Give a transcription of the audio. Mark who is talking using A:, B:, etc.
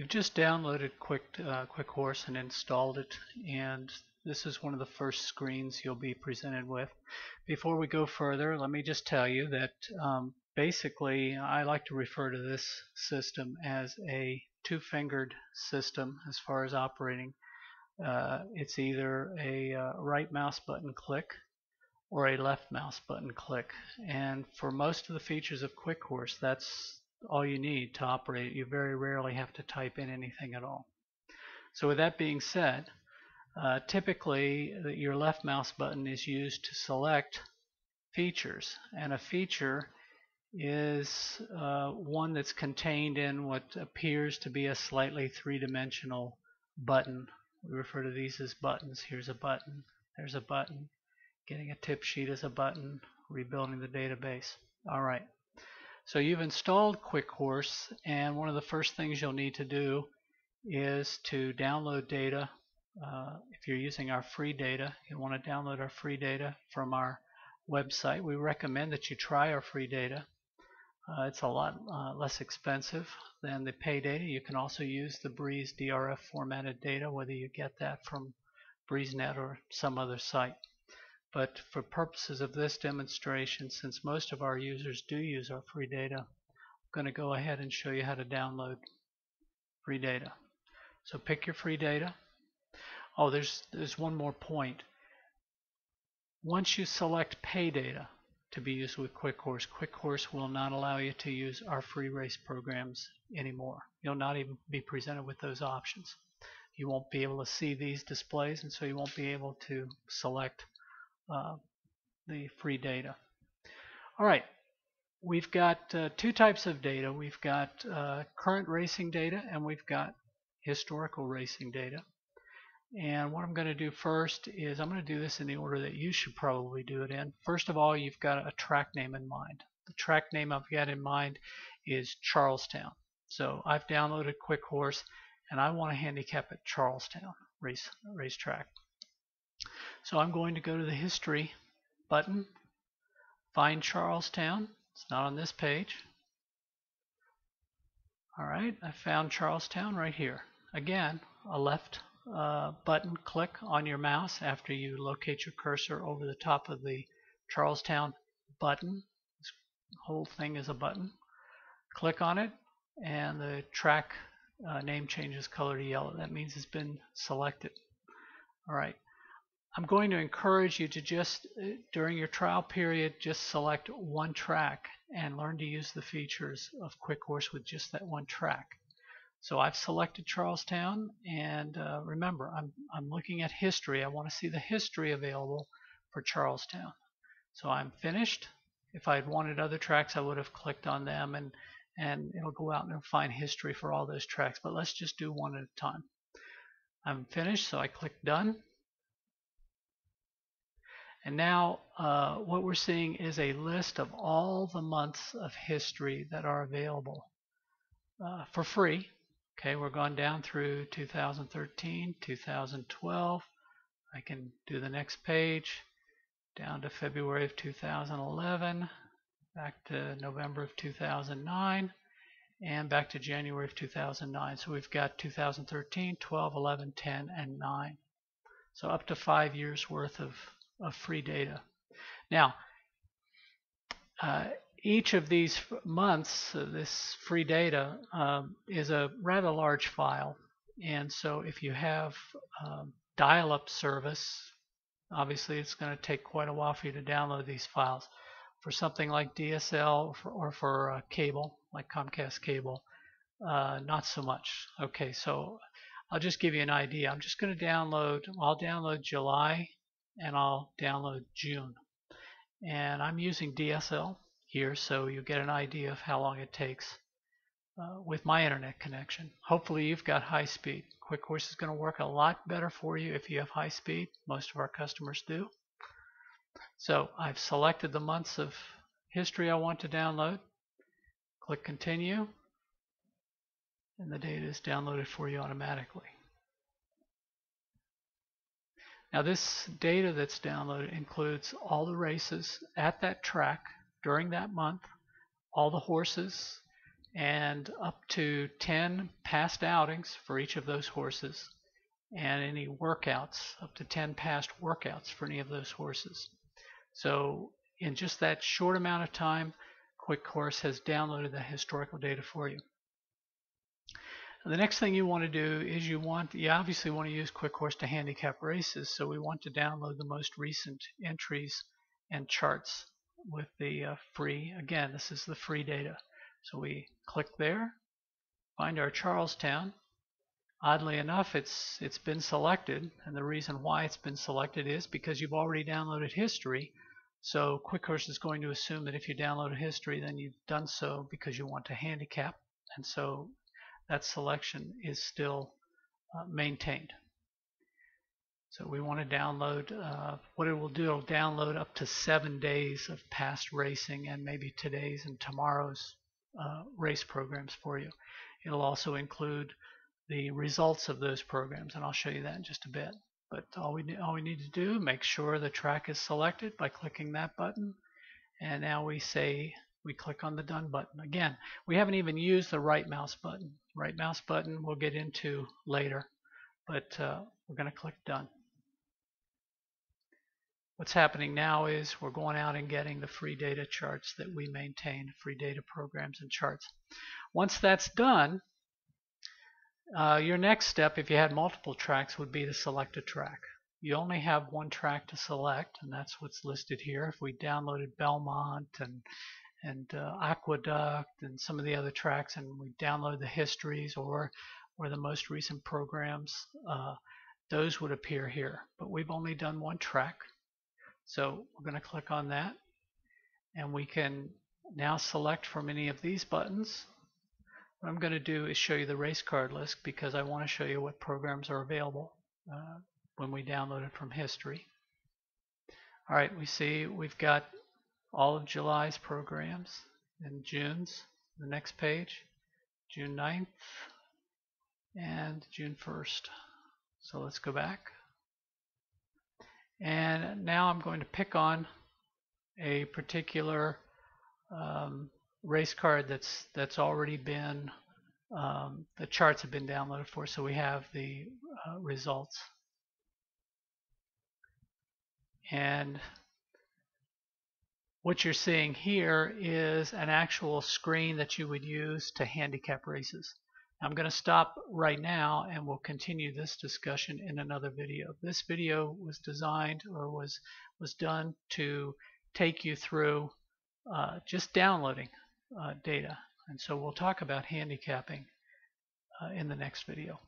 A: You've just downloaded Quick, uh, Quick Horse and installed it and this is one of the first screens you'll be presented with. Before we go further, let me just tell you that um, basically I like to refer to this system as a two-fingered system as far as operating. Uh, it's either a uh, right mouse button click or a left mouse button click and for most of the features of Quick Horse that's all you need to operate. You very rarely have to type in anything at all. So with that being said, uh, typically your left mouse button is used to select features and a feature is uh, one that's contained in what appears to be a slightly three-dimensional button. We refer to these as buttons. Here's a button, there's a button. Getting a tip sheet is a button, rebuilding the database. Alright, so you've installed QuickHorse and one of the first things you'll need to do is to download data. Uh, if you're using our free data, you'll want to download our free data from our website. We recommend that you try our free data. Uh, it's a lot uh, less expensive than the pay data. You can also use the Bris DRF formatted data, whether you get that from Brisnet or some other site. But for purposes of this demonstration, since most of our users do use our free data, I'm going to go ahead and show you how to download free data. So pick your free data. Oh, there's, there's one more point. Once you select pay data to be used with QuickHorse, QuickHorse will not allow you to use our free race programs anymore. You'll not even be presented with those options. You won't be able to see these displays and so you won't be able to select uh, the free data. All right, we've got uh, two types of data. We've got uh, current racing data and we've got historical racing data. And what I'm going to do first is I'm going to do this in the order that you should probably do it in. First of all, you've got a track name in mind. The track name I've got in mind is Charlestown. So I've downloaded Quick Horse and I want to handicap at Charlestown race racetrack. So I'm going to go to the History button, find Charlestown. It's not on this page. Alright, I found Charlestown right here. Again, a left uh, button click on your mouse after you locate your cursor over the top of the Charlestown button. This whole thing is a button. Click on it and the track uh, name changes color to yellow. That means it's been selected. Alright, I'm going to encourage you to just, uh, during your trial period, just select one track and learn to use the features of Quick Horse with just that one track. So I've selected Charlestown and uh, remember I'm, I'm looking at history. I want to see the history available for Charlestown. So I'm finished. If I had wanted other tracks I would have clicked on them and, and it'll go out and find history for all those tracks. But let's just do one at a time. I'm finished so I click done and now uh, what we're seeing is a list of all the months of history that are available uh, for free. Okay, we're going down through 2013, 2012. I can do the next page down to February of 2011, back to November of 2009, and back to January of 2009. So we've got 2013, 12, 11, 10, and 9. So up to five years worth of of free data. Now, uh, each of these months, uh, this free data um, is a rather large file. And so if you have um, dial-up service, obviously it's going to take quite a while for you to download these files. For something like DSL or for, or for uh, cable, like Comcast cable, uh, not so much. Okay, so I'll just give you an idea. I'm just going to download, I'll download July and I'll download June. And I'm using DSL here so you get an idea of how long it takes uh, with my internet connection. Hopefully you've got high speed. QuickHorse is going to work a lot better for you if you have high speed. Most of our customers do. So I've selected the months of history I want to download. Click continue and the data is downloaded for you automatically. Now this data that's downloaded includes all the races at that track during that month, all the horses, and up to 10 past outings for each of those horses and any workouts, up to 10 past workouts for any of those horses. So in just that short amount of time, Quick Horse has downloaded the historical data for you. The next thing you want to do is you want, you obviously want to use Quick Horse to handicap races, so we want to download the most recent entries and charts with the uh, free, again, this is the free data. So we click there, find our Charlestown. Oddly enough, it's it's been selected, and the reason why it's been selected is because you've already downloaded history. So Quick QuickHorse is going to assume that if you download a history, then you've done so because you want to handicap, and so that selection is still uh, maintained. So we want to download, uh, what it will do, it'll download up to seven days of past racing and maybe today's and tomorrow's uh, race programs for you. It'll also include the results of those programs, and I'll show you that in just a bit. But all we, all we need to do, make sure the track is selected by clicking that button, and now we say, we click on the Done button. Again, we haven't even used the right mouse button. Right mouse button we'll get into later, but uh, we're going to click Done. What's happening now is we're going out and getting the free data charts that we maintain, free data programs and charts. Once that's done, uh, your next step, if you had multiple tracks, would be to select a track. You only have one track to select, and that's what's listed here. If we downloaded Belmont and and uh, Aqueduct and some of the other tracks, and we download the histories or or the most recent programs, uh, those would appear here. But we've only done one track, so we're going to click on that and we can now select from any of these buttons. What I'm going to do is show you the race card list because I want to show you what programs are available uh, when we download it from history. Alright, we see we've got all of July's programs and June's, the next page, June 9th and June 1st. So let's go back. And now I'm going to pick on a particular um, race card that's that's already been um, the charts have been downloaded for so we have the uh, results and what you're seeing here is an actual screen that you would use to handicap races I'm going to stop right now and we'll continue this discussion in another video. This video was designed or was was done to take you through uh, just downloading uh, data and so we'll talk about handicapping uh, in the next video.